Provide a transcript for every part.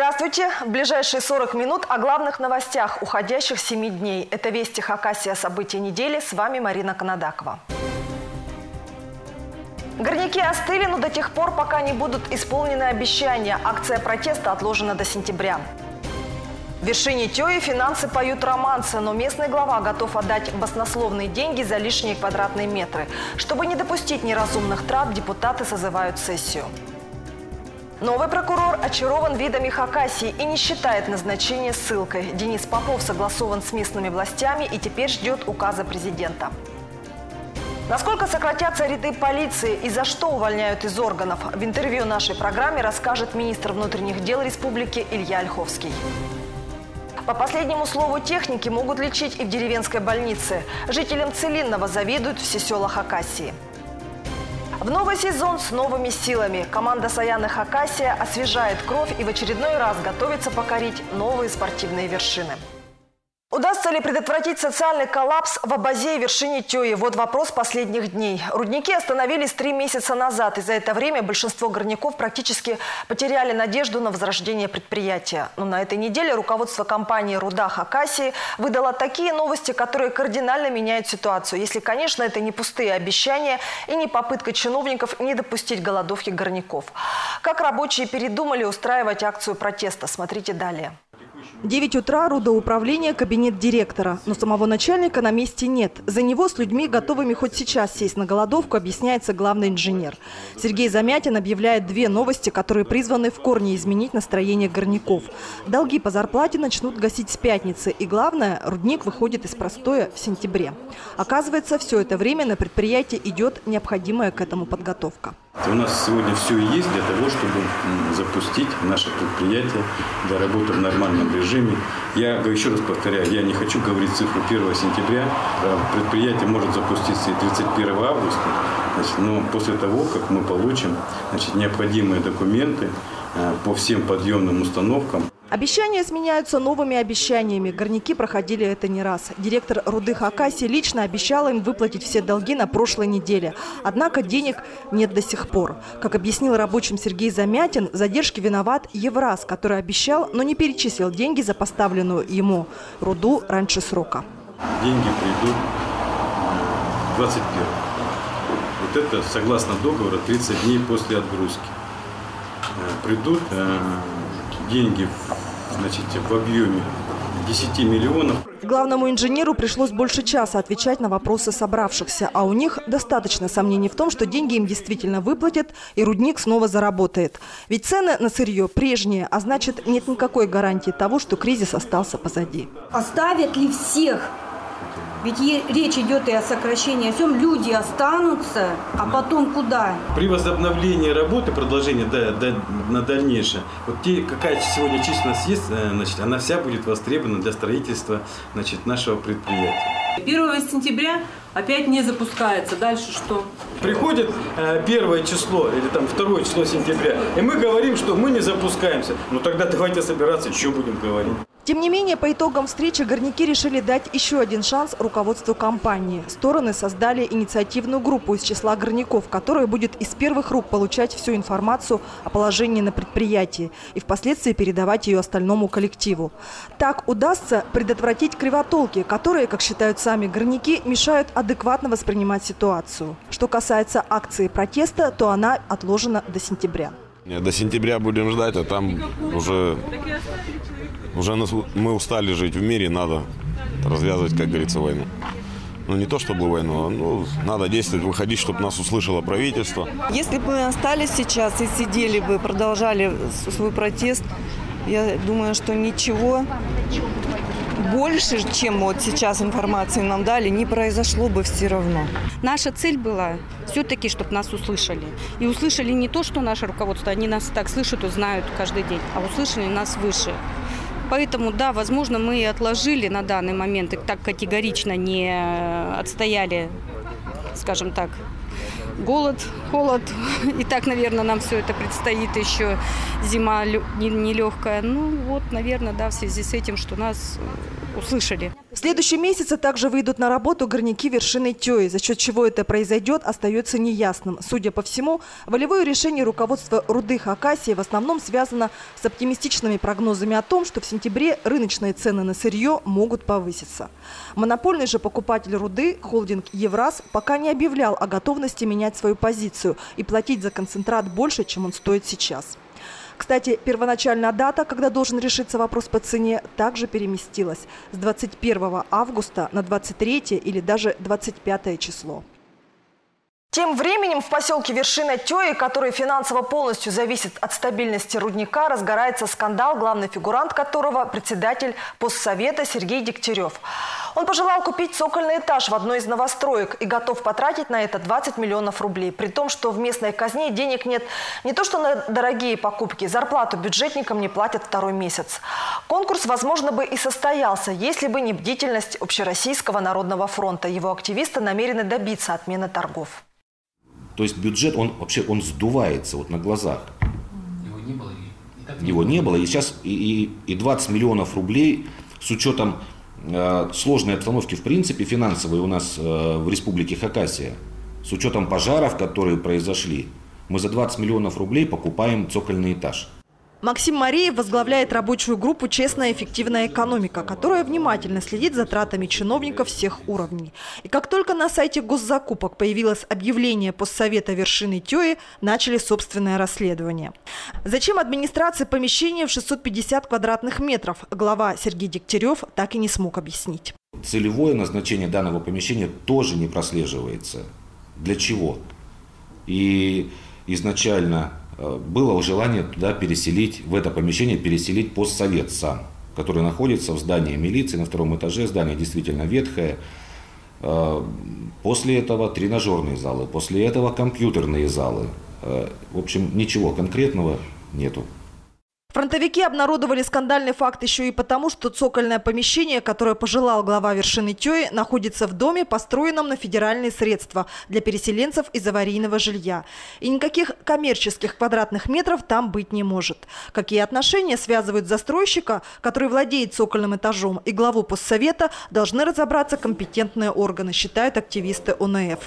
Здравствуйте! В ближайшие 40 минут о главных новостях уходящих 7 дней. Это «Вести Хакасия. События недели». С вами Марина Канадакова. Горняки остыли, но до тех пор, пока не будут исполнены обещания. Акция протеста отложена до сентября. В вершине Тёи финансы поют романсы, но местный глава готов отдать баснословные деньги за лишние квадратные метры. Чтобы не допустить неразумных трат, депутаты созывают сессию. Новый прокурор очарован видами Хакасии и не считает назначение ссылкой. Денис Попов согласован с местными властями и теперь ждет указа президента. Насколько сократятся ряды полиции и за что увольняют из органов, в интервью нашей программе расскажет министр внутренних дел республики Илья Ольховский. По последнему слову техники могут лечить и в деревенской больнице. Жителям Целинного завидуют все села Хакасии. В новый сезон с новыми силами. Команда Саяны Хакасия освежает кровь и в очередной раз готовится покорить новые спортивные вершины. Удастся ли предотвратить социальный коллапс в Абазе и вершине Тёи? Вот вопрос последних дней. Рудники остановились три месяца назад, и за это время большинство горняков практически потеряли надежду на возрождение предприятия. Но на этой неделе руководство компании «Руда Хакасии» выдало такие новости, которые кардинально меняют ситуацию. Если, конечно, это не пустые обещания и не попытка чиновников не допустить голодовки горняков. Как рабочие передумали устраивать акцию протеста, смотрите далее. 9 утра, рудоуправление, кабинет директора. Но самого начальника на месте нет. За него с людьми, готовыми хоть сейчас сесть на голодовку, объясняется главный инженер. Сергей Замятин объявляет две новости, которые призваны в корне изменить настроение горняков. Долги по зарплате начнут гасить с пятницы. И главное, рудник выходит из простоя в сентябре. Оказывается, все это время на предприятии идет необходимая к этому подготовка. У нас сегодня все есть для того, чтобы запустить наше предприятие для работы в нормальном режиме. Я еще раз повторяю, я не хочу говорить цифру 1 сентября. Предприятие может запуститься и 31 августа. Значит, но после того, как мы получим значит, необходимые документы э, по всем подъемным установкам, Обещания сменяются новыми обещаниями. Горняки проходили это не раз. Директор Руды Хакаси лично обещал им выплатить все долги на прошлой неделе. Однако денег нет до сих пор. Как объяснил рабочим Сергей Замятин, в задержке виноват Евраз, который обещал, но не перечислил деньги за поставленную ему руду раньше срока. Деньги придут 21 Вот это, согласно договору, 30 дней после отгрузки. Э, придут э, деньги значит, в объеме 10 миллионов. Главному инженеру пришлось больше часа отвечать на вопросы собравшихся, а у них достаточно сомнений в том, что деньги им действительно выплатят и рудник снова заработает. Ведь цены на сырье прежние, а значит нет никакой гарантии того, что кризис остался позади. Оставят ли всех ведь речь идет и о сокращении, о всем. Люди останутся, а потом куда? При возобновлении работы, продолжении да, да, на дальнейшее, вот те, какая сегодня численность есть, э, значит, она вся будет востребована для строительства значит, нашего предприятия. 1 сентября опять не запускается. Дальше что? Приходит э, первое число или там второе число сентября, и мы говорим, что мы не запускаемся. Ну тогда давайте собираться, еще будем говорить. Тем не менее, по итогам встречи горняки решили дать еще один шанс руководству компании. Стороны создали инициативную группу из числа горняков, которая будет из первых рук получать всю информацию о положении на предприятии и впоследствии передавать ее остальному коллективу. Так удастся предотвратить кривотолки, которые, как считают сами горняки, мешают адекватно воспринимать ситуацию. Что касается акции протеста, то она отложена до сентября. До сентября будем ждать, а там уже уже нас, мы устали жить в мире, надо развязывать, как говорится, войну. Ну, не то чтобы войну, а ну, надо действовать, выходить, чтобы нас услышало правительство. Если бы мы остались сейчас и сидели бы, продолжали свой протест, я думаю, что ничего больше, чем вот сейчас информации нам дали, не произошло бы все равно. Наша цель была все-таки, чтобы нас услышали. И услышали не то, что наше руководство, они нас так слышат и знают каждый день, а услышали нас выше. Поэтому, да, возможно, мы и отложили на данный момент, и так категорично не отстояли, скажем так, голод, холод. И так, наверное, нам все это предстоит еще. Зима нелегкая. Ну вот, наверное, да, в связи с этим, что нас услышали. Следующем месяце также выйдут на работу горняки вершины Тёи. За счет чего это произойдет, остается неясным. Судя по всему, волевое решение руководства Рудых Акасии в основном связано с оптимистичными прогнозами о том, что в сентябре рыночные цены на сырье могут повыситься. Монопольный же покупатель руды, холдинг «Евраз», пока не объявлял о готовности менять свою позицию и платить за концентрат больше, чем он стоит сейчас. Кстати, первоначальная дата, когда должен решиться вопрос по цене, также переместилась с 21 августа на 23 или даже 25 число. Тем временем в поселке Вершина Тёи, который финансово полностью зависит от стабильности рудника, разгорается скандал, главный фигурант которого – председатель постсовета Сергей Дегтярев. Он пожелал купить цокольный этаж в одной из новостроек и готов потратить на это 20 миллионов рублей. При том, что в местной казне денег нет не то что на дорогие покупки, зарплату бюджетникам не платят второй месяц. Конкурс, возможно, бы и состоялся, если бы не бдительность Общероссийского народного фронта. Его активисты намерены добиться отмены торгов. То есть бюджет, он вообще он сдувается вот на глазах. Его не было. И, Его не было. И сейчас и, и, и 20 миллионов рублей с учетом сложной обстановки в принципе финансовой у нас э, в республике Хакасия, с учетом пожаров, которые произошли, мы за 20 миллионов рублей покупаем цокольный этаж. Максим Мареев возглавляет рабочую группу «Честная эффективная экономика», которая внимательно следит за тратами чиновников всех уровней. И как только на сайте госзакупок появилось объявление постсовета вершины ТЕИ, начали собственное расследование. Зачем администрации помещение в 650 квадратных метров, глава Сергей Дегтярев так и не смог объяснить. Целевое назначение данного помещения тоже не прослеживается. Для чего? И изначально было желание туда переселить, в это помещение переселить постсовет сам, который находится в здании милиции на втором этаже. Здание действительно ветхое. Э, после этого тренажерные залы, после этого компьютерные залы. Э, в общем, ничего конкретного нету. Фронтовики обнародовали скандальный факт еще и потому, что цокольное помещение, которое пожелал глава вершины Тёи, находится в доме, построенном на федеральные средства для переселенцев из аварийного жилья. И никаких коммерческих квадратных метров там быть не может. Какие отношения связывают застройщика, который владеет цокольным этажом, и главу постсовета, должны разобраться компетентные органы, считают активисты ОНФ.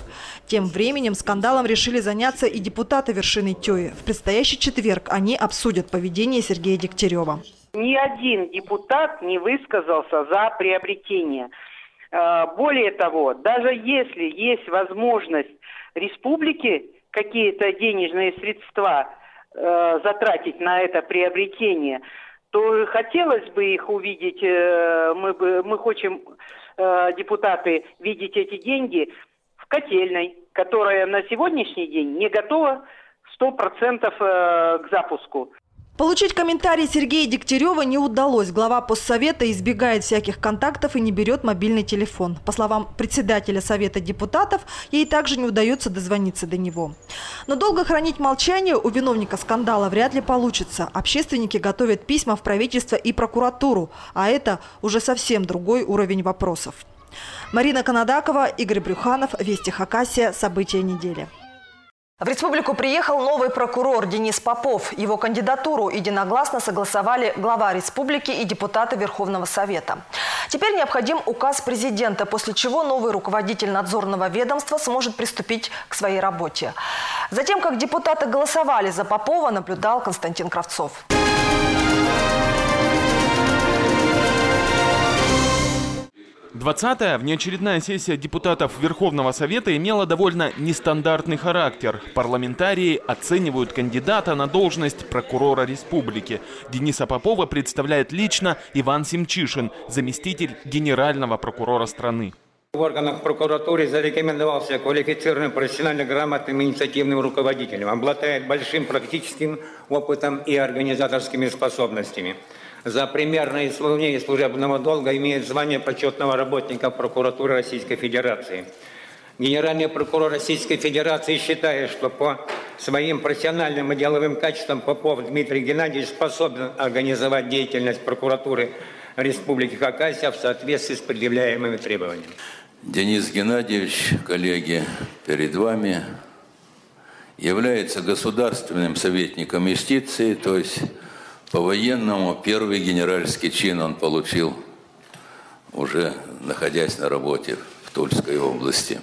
Тем временем скандалом решили заняться и депутаты вершины Тёи. В предстоящий четверг они обсудят поведение Сергея Дегтярева. Ни один депутат не высказался за приобретение. Э, более того, даже если есть возможность республики какие-то денежные средства э, затратить на это приобретение, то хотелось бы их увидеть, э, мы, мы хотим, депутаты, видеть эти деньги в котельной, которая на сегодняшний день не готова 100% к запуску. Получить комментарий Сергея Дегтярева не удалось. Глава постсовета избегает всяких контактов и не берет мобильный телефон. По словам председателя Совета депутатов, ей также не удается дозвониться до него. Но долго хранить молчание у виновника скандала вряд ли получится. Общественники готовят письма в правительство и прокуратуру, а это уже совсем другой уровень вопросов. Марина Канадакова, Игорь Брюханов, Вести Хакасия. События недели. В республику приехал новый прокурор Денис Попов. Его кандидатуру единогласно согласовали глава республики и депутаты Верховного Совета. Теперь необходим указ президента, после чего новый руководитель надзорного ведомства сможет приступить к своей работе. Затем, как депутаты голосовали за Попова, наблюдал Константин Кравцов. 20-я внеочередная сессия депутатов Верховного Совета имела довольно нестандартный характер. Парламентарии оценивают кандидата на должность прокурора республики. Дениса Попова представляет лично Иван Семчишин, заместитель генерального прокурора страны. В органах прокуратуры зарекомендовался квалифицированным, профессионально грамотным инициативным руководителем, обладает большим практическим опытом и организаторскими способностями за примерное исполнение служебного долга имеет звание почетного работника прокуратуры Российской Федерации. Генеральный прокурор Российской Федерации считает, что по своим профессиональным и деловым качествам Попов Дмитрий Геннадьевич способен организовать деятельность прокуратуры Республики Хакасия в соответствии с предъявляемыми требованиями. Денис Геннадьевич, коллеги, перед вами является государственным советником юстиции, то есть по-военному первый генеральский чин он получил уже находясь на работе в Тульской области.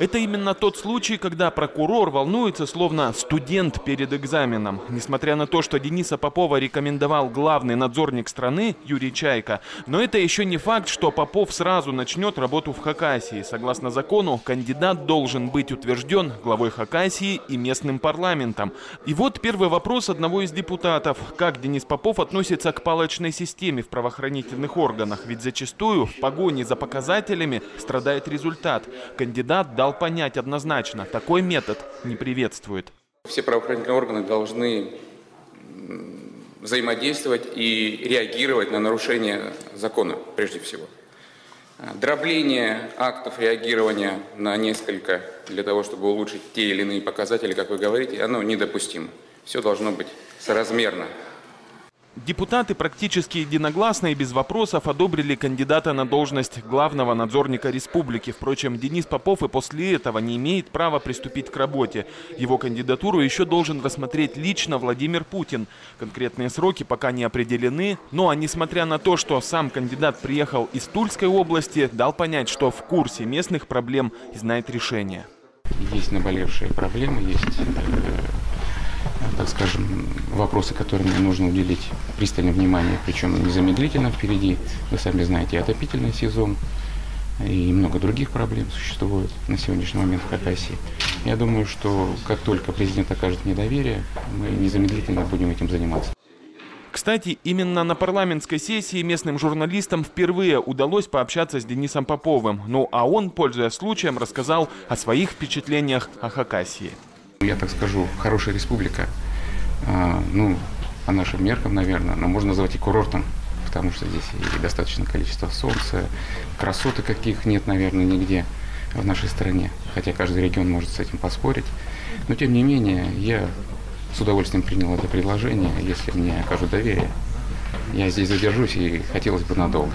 Это именно тот случай, когда прокурор волнуется, словно студент перед экзаменом. Несмотря на то, что Дениса Попова рекомендовал главный надзорник страны Юрий Чайка, но это еще не факт, что Попов сразу начнет работу в Хакасии. Согласно закону, кандидат должен быть утвержден главой Хакасии и местным парламентом. И вот первый вопрос одного из депутатов. Как Денис Попов относится к палочной системе в правоохранительных органах? Ведь зачастую в погоне за показателями страдает результат. Кандидат дал понять однозначно, такой метод не приветствует. Все правоохранительные органы должны взаимодействовать и реагировать на нарушение закона, прежде всего. Дробление актов реагирования на несколько для того, чтобы улучшить те или иные показатели, как вы говорите, оно недопустимо. Все должно быть соразмерно Депутаты практически единогласно и без вопросов одобрили кандидата на должность главного надзорника республики. Впрочем, Денис Попов и после этого не имеет права приступить к работе. Его кандидатуру еще должен рассмотреть лично Владимир Путин. Конкретные сроки пока не определены. Ну а несмотря на то, что сам кандидат приехал из Тульской области, дал понять, что в курсе местных проблем и знает решение. Есть наболевшие проблемы, есть так скажем, вопросы, которым нужно уделить пристальное внимание, причем незамедлительно впереди. Вы сами знаете, отопительный сезон и много других проблем существует на сегодняшний момент в Хакасии. Я думаю, что как только президент окажет мне доверие, мы незамедлительно будем этим заниматься. Кстати, именно на парламентской сессии местным журналистам впервые удалось пообщаться с Денисом Поповым. Ну а он, пользуясь случаем, рассказал о своих впечатлениях о Хакасии. Я так скажу, хорошая республика. А, ну, по нашим меркам, наверное, но можно назвать и курортом, потому что здесь и достаточно количество солнца, красоты каких нет, наверное, нигде в нашей стране, хотя каждый регион может с этим поспорить. Но тем не менее, я с удовольствием принял это предложение, если мне окажут доверие. Я здесь задержусь и хотелось бы надолго.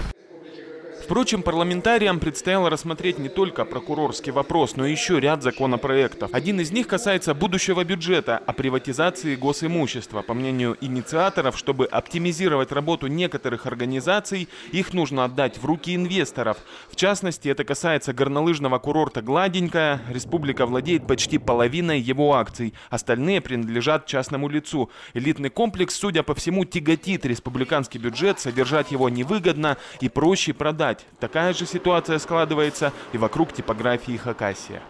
Впрочем, парламентариям предстояло рассмотреть не только прокурорский вопрос, но и еще ряд законопроектов. Один из них касается будущего бюджета о приватизации госимущества. По мнению инициаторов, чтобы оптимизировать работу некоторых организаций, их нужно отдать в руки инвесторов. В частности, это касается горнолыжного курорта «Гладенькая». Республика владеет почти половиной его акций. Остальные принадлежат частному лицу. Элитный комплекс, судя по всему, тяготит республиканский бюджет, содержать его невыгодно и проще продать сказать, такая же ситуация складывается и вокруг типографии Хакасия.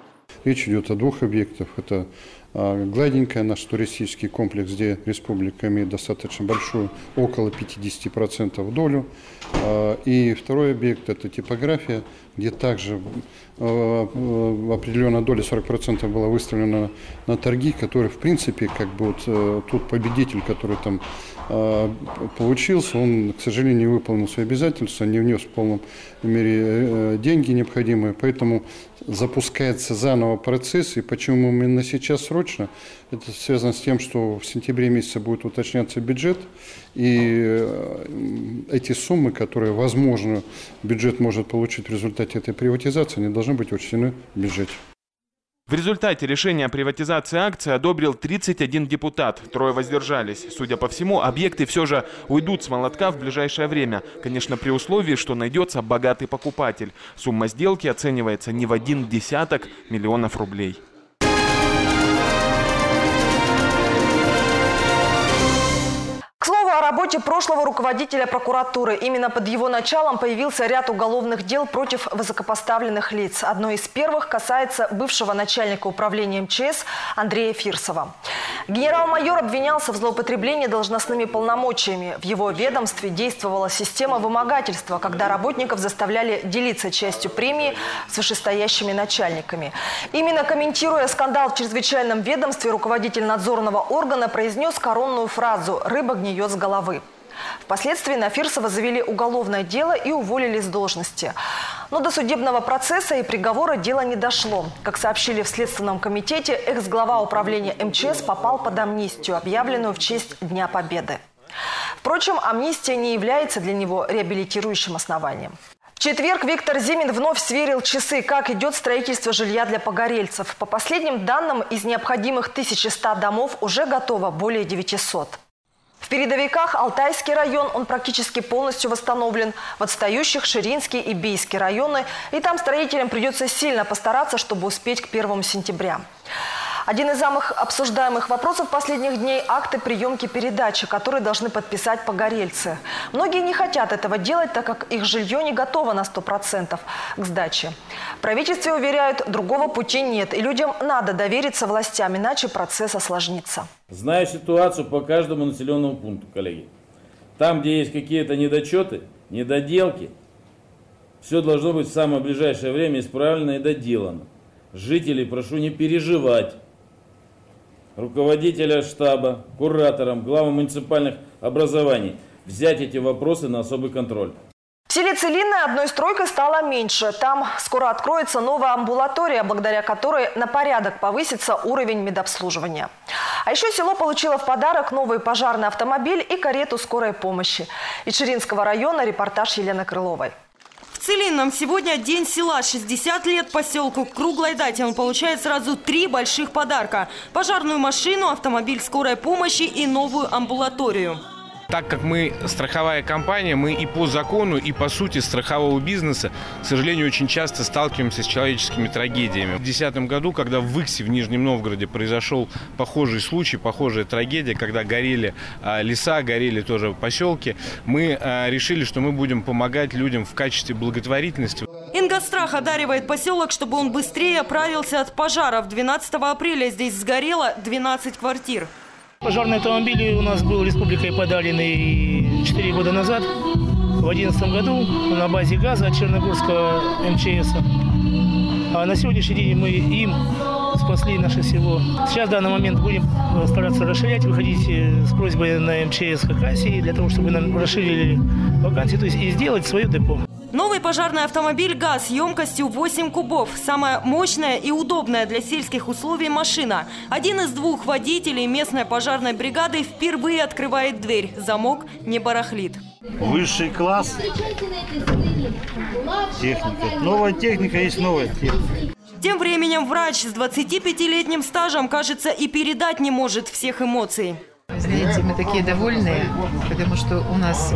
Речь идет о двух объектах. Это гладенькая наш туристический комплекс, где республика имеет достаточно большую, около 50% долю. А, и второй объект – это типография, где также а, определенная доля, 40% была выставлена на торги, которые, в принципе, как бы вот э, тут победитель, который там получился, он, к сожалению, не выполнил свои обязательства, не внес в полном мере э, деньги необходимые, поэтому запускается заново процесс, и почему именно сейчас срочно, это связано с тем, что в сентябре месяце будет уточняться бюджет, и э, эти суммы, которые, возможно, бюджет может получить в результате этой приватизации, они должны быть учтены в бюджете. В результате решение о приватизации акций одобрил 31 депутат, трое воздержались. Судя по всему, объекты все же уйдут с молотка в ближайшее время. Конечно, при условии, что найдется богатый покупатель. Сумма сделки оценивается не в один десяток миллионов рублей. О работе прошлого руководителя прокуратуры. Именно под его началом появился ряд уголовных дел против высокопоставленных лиц. Одно из первых касается бывшего начальника управления МЧС Андрея Фирсова. Генерал-майор обвинялся в злоупотреблении должностными полномочиями. В его ведомстве действовала система вымогательства, когда работников заставляли делиться частью премии с вышестоящими начальниками. Именно комментируя скандал в чрезвычайном ведомстве, руководитель надзорного органа произнес коронную фразу «рыба гниет с головы». Впоследствии на Фирсова завели уголовное дело и уволили с должности. Но до судебного процесса и приговора дело не дошло. Как сообщили в Следственном комитете, экс-глава управления МЧС попал под амнистию, объявленную в честь Дня Победы. Впрочем, амнистия не является для него реабилитирующим основанием. В четверг Виктор Зимин вновь сверил часы, как идет строительство жилья для погорельцев. По последним данным, из необходимых 1100 домов уже готово более 900. В передовиках Алтайский район, он практически полностью восстановлен. В отстающих Ширинский и Бийский районы. И там строителям придется сильно постараться, чтобы успеть к 1 сентября. Один из самых обсуждаемых вопросов последних дней – акты приемки передачи, которые должны подписать погорельцы. Многие не хотят этого делать, так как их жилье не готово на 100% к сдаче. В правительстве уверяют, другого пути нет, и людям надо довериться властям, иначе процесс осложнится. Знаю ситуацию по каждому населенному пункту, коллеги. Там, где есть какие-то недочеты, недоделки, все должно быть в самое ближайшее время исправлено и доделано. Жителей прошу не переживать руководителя штаба, кураторам, главам муниципальных образований взять эти вопросы на особый контроль. В селе Целинное одной стройкой стало меньше. Там скоро откроется новая амбулатория, благодаря которой на порядок повысится уровень медобслуживания. А еще село получило в подарок новый пожарный автомобиль и карету скорой помощи. Из Ширинского района репортаж Елены Крыловой. Целинном сегодня день села. 60 лет поселку. Круглой дате он получает сразу три больших подарка. Пожарную машину, автомобиль скорой помощи и новую амбулаторию. Так как мы страховая компания, мы и по закону, и по сути страхового бизнеса, к сожалению, очень часто сталкиваемся с человеческими трагедиями. В 2010 году, когда в Иксе, в Нижнем Новгороде, произошел похожий случай, похожая трагедия, когда горели а, леса, горели тоже поселки, мы а, решили, что мы будем помогать людям в качестве благотворительности. Ингострах одаривает поселок, чтобы он быстрее оправился от пожаров. 12 апреля здесь сгорело 12 квартир. Пожарный автомобиль у нас был республикой подаренный 4 года назад, в 2011 году, на базе газа от Черногорского МЧС. А на сегодняшний день мы им спасли наше село. Сейчас в данный момент будем стараться расширять, выходить э, с просьбой на МЧС Хакасии, для того, чтобы нам расширили вакансии, то есть и сделать свое депо. Новый пожарный автомобиль ГАЗ емкостью 8 кубов. Самая мощная и удобная для сельских условий машина. Один из двух водителей местной пожарной бригады впервые открывает дверь. Замок не барахлит. Высший класс. Техника. Новая техника есть новая техника. Тем временем врач с 25-летним стажем, кажется, и передать не может всех эмоций. Знаете, мы такие довольные, потому что у нас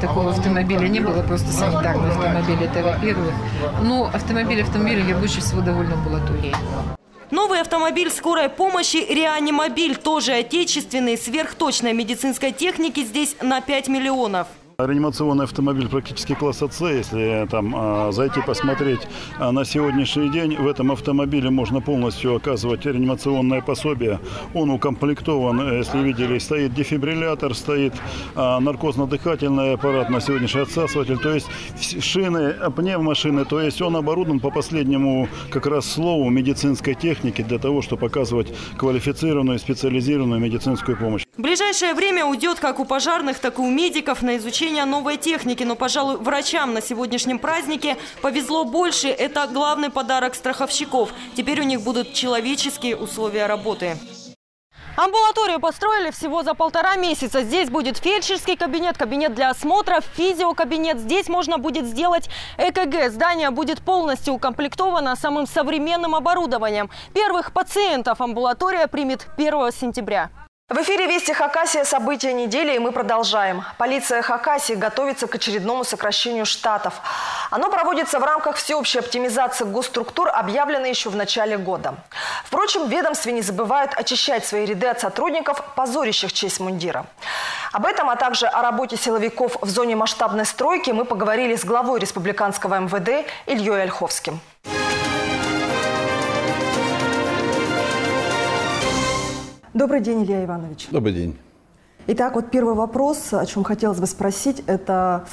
такого автомобиля не было, просто санитарный автомобиль, это во-первых. Но автомобиль автомобилем я больше всего довольна амбулаторией. Новый автомобиль скорой помощи «Реанимобиль» тоже отечественный, сверхточной медицинской техники здесь на 5 миллионов. Реанимационный автомобиль практически класса С, если там а, зайти посмотреть а, на сегодняшний день, в этом автомобиле можно полностью оказывать реанимационное пособие. Он укомплектован, если видели, стоит дефибриллятор, стоит а, наркозно-дыхательный аппарат, на сегодняшний отсасыватель, то есть шины, пневмошины, то есть он оборудован по последнему как раз слову медицинской техники для того, чтобы оказывать квалифицированную, специализированную медицинскую помощь. В ближайшее время уйдет как у пожарных, так и у медиков на изучение новой техники. Но, пожалуй, врачам на сегодняшнем празднике повезло больше. Это главный подарок страховщиков. Теперь у них будут человеческие условия работы. Амбулаторию построили всего за полтора месяца. Здесь будет фельдшерский кабинет, кабинет для осмотров, физиокабинет. Здесь можно будет сделать ЭКГ. Здание будет полностью укомплектовано самым современным оборудованием. Первых пациентов амбулатория примет 1 сентября. В эфире «Вести Хакасия. События недели» и мы продолжаем. Полиция Хакасии готовится к очередному сокращению штатов. Оно проводится в рамках всеобщей оптимизации госструктур, объявленной еще в начале года. Впрочем, ведомстве не забывают очищать свои ряды от сотрудников, позорящих честь мундира. Об этом, а также о работе силовиков в зоне масштабной стройки мы поговорили с главой республиканского МВД Ильей Ольховским. Добрый день, Илья Иванович. Добрый день. Итак, вот первый вопрос, о чем хотелось бы спросить, это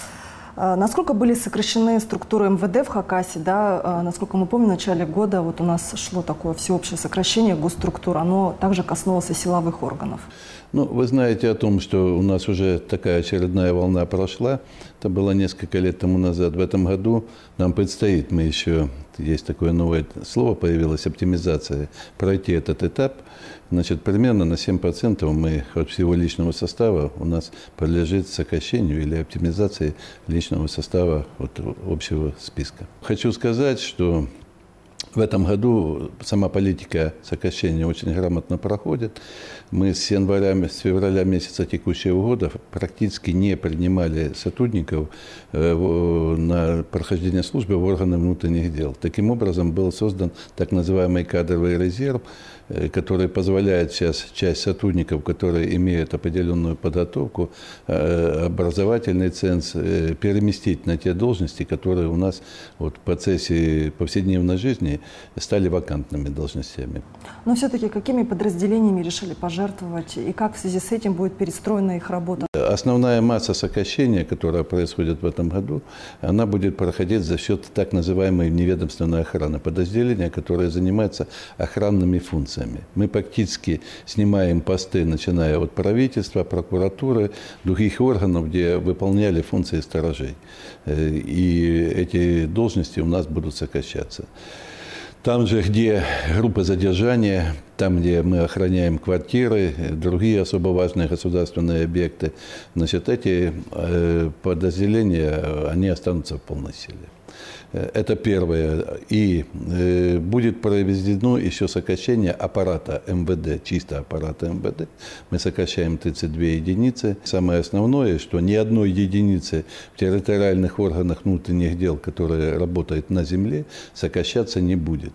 э, насколько были сокращены структуры МВД в Хакасе, да, э, насколько мы помним, в начале года вот у нас шло такое всеобщее сокращение госструктур, оно также коснулось и силовых органов. Ну, вы знаете о том, что у нас уже такая очередная волна прошла. Это было несколько лет тому назад. В этом году нам предстоит, мы еще, есть такое новое слово появилось, оптимизация, пройти этот этап. Значит, примерно на 7% мы от всего личного состава у нас подлежит сокращению или оптимизации личного состава от общего списка. Хочу сказать, что В этом году сама политика сокращения очень грамотно проходит. Мы с января, с февраля месяца текущего года практически не принимали сотрудников э, на прохождение службы в органы внутренних дел. Таким образом был создан так называемый кадровый резерв, Э, который позволяет сейчас часть сотрудников, которые имеют определенную подготовку, э, образовательный ценз, переместить на те должности, которые у нас вот, в процессе повседневной жизни стали вакантными должностями. Но все-таки какими подразделениями решили пожертвовать и как в связи с этим будет перестроена их работа? Основная масса сокращения, которая происходит в этом году, она будет проходить за счет так называемой неведомственной охраны, подразделения, которые занимаются охранными функциями. Мы практически снимаем посты, начиная от правительства, прокуратуры, других органов, где выполняли функции сторожей. Э, и эти должности у нас будут сокращаться. Там же, где группа задержания, там, где мы охраняем квартиры, другие особо важные государственные объекты, значит, эти э, подразделения, они останутся в полной силе. Это первое. И э, будет проведено еще сокращение аппарата МВД, чисто аппарата МВД. Мы сокращаем 32 единицы. Самое основное, что ни одной единицы в территориальных органах внутренних дел, которые работают на земле, сокращаться не будет.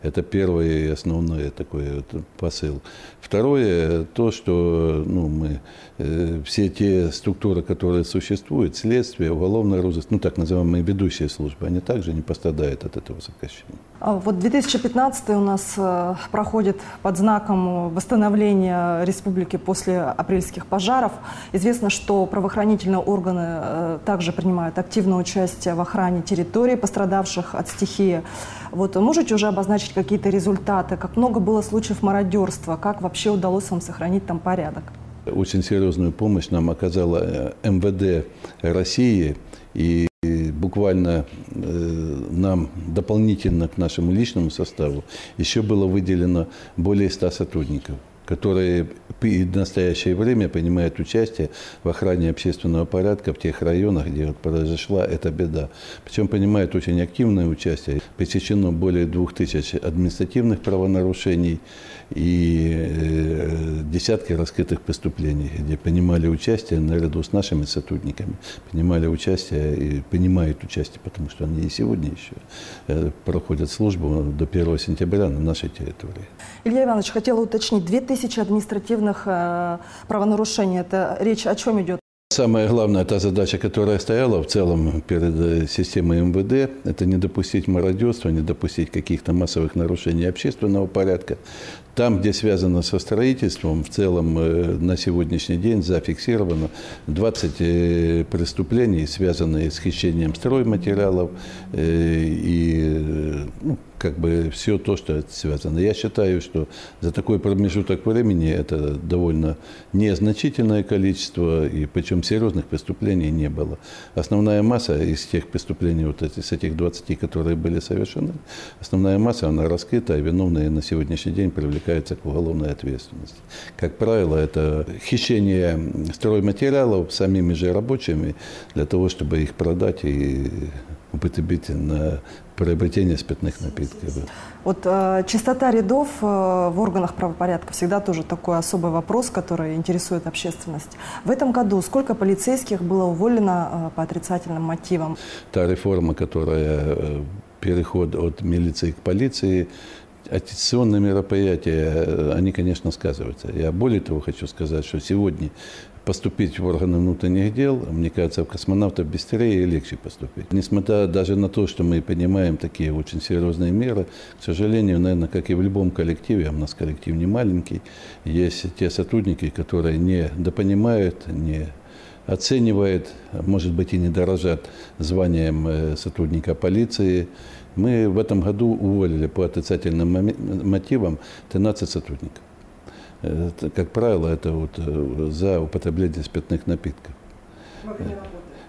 Это первый и основной такой вот посыл. Второе, то, что ну, мы, э, все те структуры, которые существуют, следствие, уголовный розыск, ну так называемые ведущие службы, они также не пострадают от этого сокращения. А вот 2015 у нас э, проходит под знаком восстановления республики после апрельских пожаров. Известно, что правоохранительные органы э, также принимают активное участие в охране территорий, пострадавших от стихии. Вот можете уже обозначить какие-то результаты? Как много было случаев мародерства? Как вообще удалось вам сохранить там порядок? Очень серьезную помощь нам оказала э, МВД России. И буквально э, нам дополнительно к нашему личному составу еще было выделено более 100 сотрудников которые в настоящее время принимают участие в охране общественного порядка в тех районах, где вот произошла эта беда. Причем принимают очень активное участие. Пресечено более двух тысяч административных правонарушений и э, десятки раскрытых преступлений, где принимали участие наряду с нашими сотрудниками, принимали участие и принимают участие, потому что они и сегодня еще э, проходят службу до 1 сентября на нашей территории. Илья Иванович, хотела уточнить, 2000 административных э, правонарушений, это речь о чем идет? Самая главная та задача, которая стояла в целом перед э, системой МВД, это не допустить мародерства, не допустить каких-то массовых нарушений общественного порядка. Там, где связано со строительством, в целом э, на сегодняшний день зафиксировано 20 э, преступлений, связанные с хищением стройматериалов и ну, как бы все то, что связано. Я считаю, что за такой промежуток времени это довольно незначительное количество, и причем серьезных преступлений не было. Основная масса из тех преступлений, вот эти, с этих 20, которые были совершены, основная масса, она раскрыта, и виновные на сегодняшний день привлекаются к уголовной ответственности. Как правило, это хищение стройматериалов самими же рабочими для того, чтобы их продать и употребить на приобретение спиртных напитков. Вот э, чистота рядов э, в органах правопорядка всегда тоже такой особый вопрос, который интересует общественность. В этом году сколько полицейских было уволено э, по отрицательным мотивам? Та реформа, которая э, переход от милиции к полиции, аттестационные мероприятия, э, они, конечно, сказываются. Я более того хочу сказать, что сегодня поступить в органы внутренних дел, мне кажется, в космонавтов быстрее и легче поступить. Несмотря даже на то, что мы понимаем такие очень серьезные меры, к сожалению, наверное, как и в любом коллективе, а у нас коллектив не маленький, есть те сотрудники, которые не допонимают, не оценивают, может быть, и не дорожат званием э, сотрудника полиции. Мы в этом году уволили по отрицательным мотивам 13 сотрудников. Это, как правило, это вот э, за употребление спиртных напитков.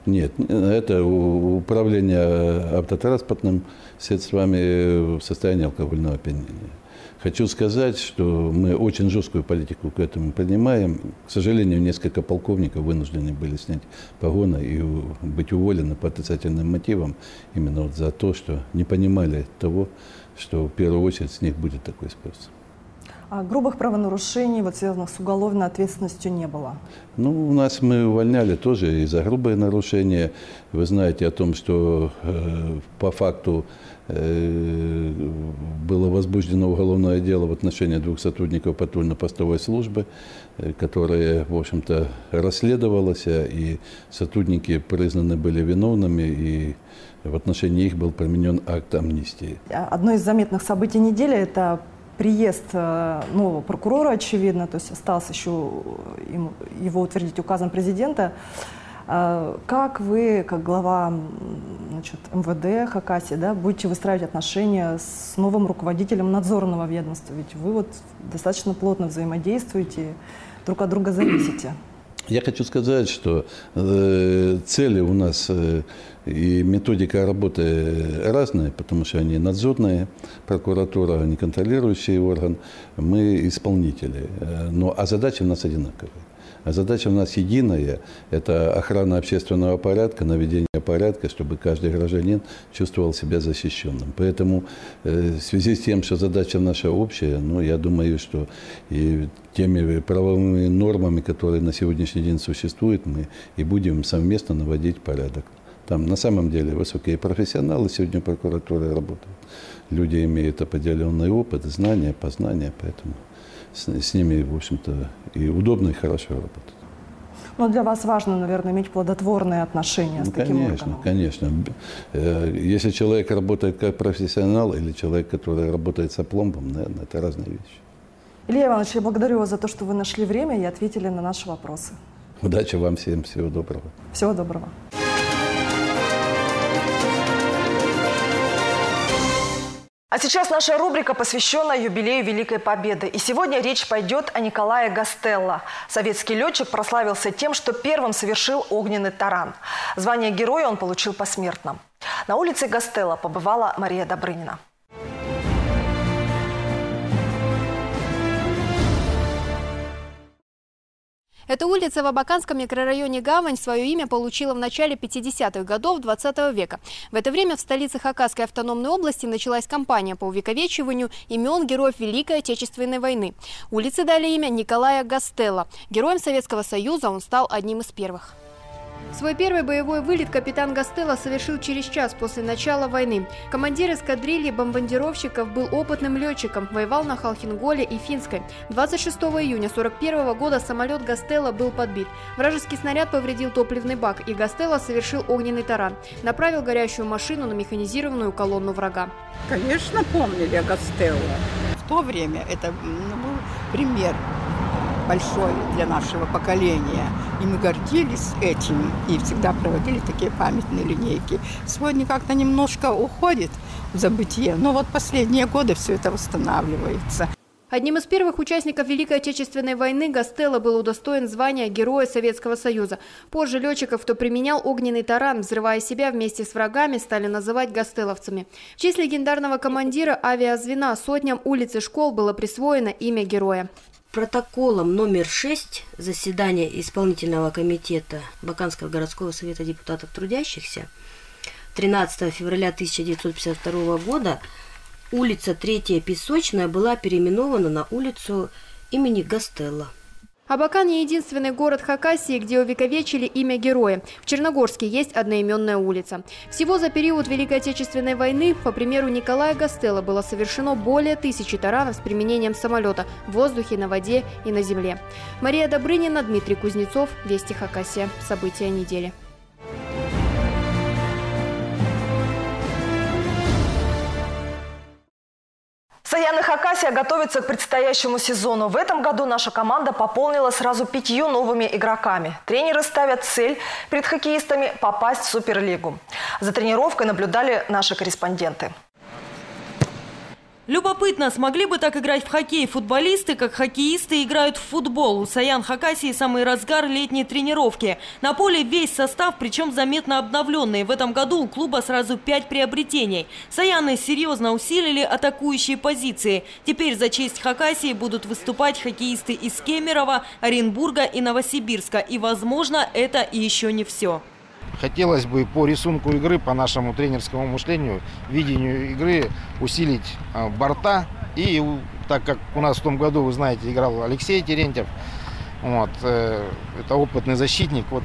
Нет, это управление автотранспортным средствами в состоянии алкогольного опьянения. Хочу сказать, что мы очень жесткую политику к этому принимаем. К сожалению, несколько полковников вынуждены были снять погоны и быть уволены по отрицательным мотивам именно вот за то, что не понимали того, что в первую очередь с них будет такой спрос. А грубых правонарушений, вот связанных с уголовной ответственностью, не было? Ну, у нас мы увольняли тоже и за грубые нарушения. Вы знаете о том, что э, по факту э, было возбуждено уголовное дело в отношении двух сотрудников патрульно-постовой службы, э, которое, в общем-то, расследовалось, и сотрудники признаны были виновными, и в отношении их был применен акт амнистии. Одно из заметных событий недели – это приезд э, нового прокурора, очевидно, то есть осталось еще его утвердить указом президента. Э, как вы, как глава значит, МВД Хакасии, да, будете выстраивать отношения с новым руководителем надзорного ведомства? Ведь вы вот достаточно плотно взаимодействуете, друг от друга зависите. Я хочу сказать, что э, цели у нас э, и методика работы разные, потому что они надзорные, прокуратура, не контролирующий орган, мы исполнители. Э, но, а задачи у нас одинаковые. А задача у нас единая – это охрана общественного порядка, наведение порядка, чтобы каждый гражданин чувствовал себя защищенным. Поэтому э, в связи с тем, что задача наша общая, ну, я думаю, что и теми правовыми нормами, которые на сегодняшний день существуют, мы и будем совместно наводить порядок. Там на самом деле высокие профессионалы сегодня в прокуратуре работают. Люди имеют определенный опыт, знания, познания, поэтому с, с ними, в общем-то, и удобно, и хорошо работать. Но для вас важно, наверное, иметь плодотворные отношения ну, с таким конечно, органом. Конечно, э, Если человек работает как профессионал или человек, который работает с опломбом, наверное, это разные вещи. Илья Иванович, я благодарю вас за то, что вы нашли время и ответили на наши вопросы. Удачи вам всем, всего доброго. Всего доброго. А сейчас наша рубрика посвящена юбилею Великой Победы. И сегодня речь пойдет о Николае Гастелло. Советский летчик прославился тем, что первым совершил огненный таран. Звание героя он получил посмертно. На улице Гастелло побывала Мария Добрынина. Эта улица в Абаканском микрорайоне Гавань свое имя получила в начале 50-х годов 20 -го века. В это время в столице Хакасской автономной области началась кампания по увековечиванию имен героев Великой Отечественной войны. Улицы дали имя Николая Гастелла. Героем Советского Союза он стал одним из первых. Свой первый боевой вылет капитан Гастелло совершил через час после начала войны. Командир эскадрильи бомбардировщиков был опытным летчиком, воевал на Халхинголе и Финской. 26 июня 1941 года самолет Гастелло был подбит. Вражеский снаряд повредил топливный бак, и Гастелло совершил огненный таран. Направил горящую машину на механизированную колонну врага. Конечно, помнили о Гастелло. В то время это ну, был пример большой для нашего поколения. И мы гордились этим и всегда проводили такие памятные линейки. Сегодня как-то немножко уходит в забытие, но вот последние годы все это восстанавливается. Одним из первых участников Великой Отечественной войны Гастелло был удостоен звания Героя Советского Союза. Позже летчиков, кто применял огненный таран, взрывая себя вместе с врагами, стали называть гастелловцами. В честь легендарного командира авиазвена сотням улиц и школ было присвоено имя героя. Протоколом номер 6 заседания исполнительного комитета Баканского городского совета депутатов трудящихся 13 февраля 1952 года улица Третья Песочная была переименована на улицу имени Гастелла. Абакан не единственный город Хакасии, где увековечили имя героя. В Черногорске есть одноименная улица. Всего за период Великой Отечественной войны, по примеру Николая Гастелла, было совершено более тысячи таранов с применением самолета в воздухе, на воде и на земле. Мария Добрынина, Дмитрий Кузнецов, Вести Хакасия. События недели. Саяны Хакасия готовится к предстоящему сезону. В этом году наша команда пополнила сразу пятью новыми игроками. Тренеры ставят цель перед хоккеистами попасть в Суперлигу. За тренировкой наблюдали наши корреспонденты. Любопытно, смогли бы так играть в хоккей футболисты, как хоккеисты играют в футбол. У Саян Хакасии самый разгар летней тренировки. На поле весь состав, причем заметно обновленный. В этом году у клуба сразу пять приобретений. Саяны серьезно усилили атакующие позиции. Теперь за честь Хакасии будут выступать хоккеисты из Кемерово, Оренбурга и Новосибирска. И, возможно, это еще не все. Хотелось бы по рисунку игры, по нашему тренерскому мышлению, видению игры усилить а, борта. И так как у нас в том году, вы знаете, играл Алексей Терентьев, вот, э, это опытный защитник, вот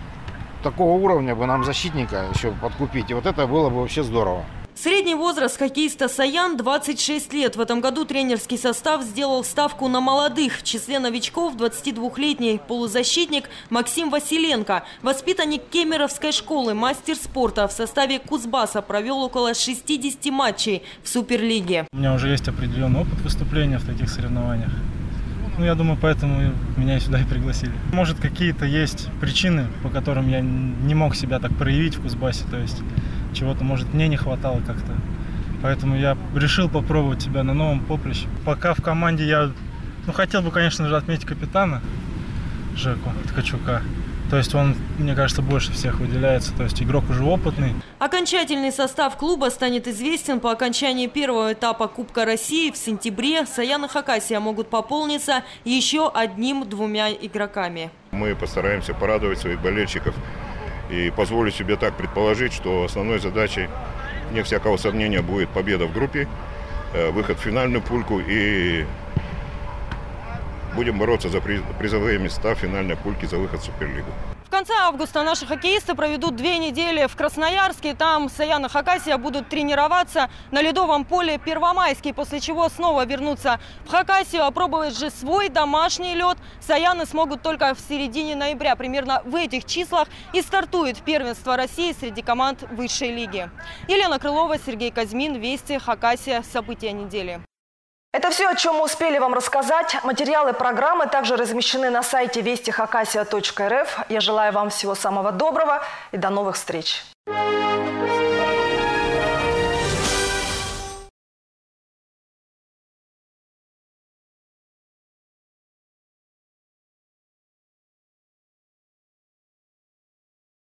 такого уровня бы нам защитника еще подкупить. И вот это было бы вообще здорово. Средний возраст хоккеиста Саян 26 лет. В этом году тренерский состав сделал ставку на молодых. В числе новичков 22-летний полузащитник Максим Василенко. Воспитанник Кемеровской школы, мастер спорта. В составе Кузбасса провел около 60 матчей в Суперлиге. У меня уже есть определенный опыт выступления в таких соревнованиях. Ну, я думаю, поэтому меня сюда и пригласили. Может, какие-то есть причины, по которым я не мог себя так проявить в Кузбассе. То есть чего-то, может, мне не хватало как-то. Поэтому я решил попробовать себя на новом поприще. Пока в команде я, ну, хотел бы, конечно же, отметить капитана Жеку Ткачука. То есть он, мне кажется, больше всех выделяется. То есть игрок уже опытный. Окончательный состав клуба станет известен по окончании первого этапа Кубка России в сентябре. Саян и Хакасия могут пополниться еще одним-двумя игроками. Мы постараемся порадовать своих болельщиков и позволю себе так предположить, что основной задачей, не всякого сомнения, будет победа в группе, э, выход в финальную пульку и будем бороться за призовые места в финальной пульке за выход в Суперлигу конце августа наши хоккеисты проведут две недели в Красноярске. Там Саян Хакасия будут тренироваться на ледовом поле Первомайский, после чего снова вернуться в Хакасию, опробовать же свой домашний лед. Саяны смогут только в середине ноября. Примерно в этих числах и стартует первенство России среди команд высшей лиги. Елена Крылова, Сергей Казьмин, Вести, Хакасия. События недели. Это все, о чем мы успели вам рассказать. Материалы программы также размещены на сайте вестихакасия.рф. Я желаю вам всего самого доброго и до новых встреч.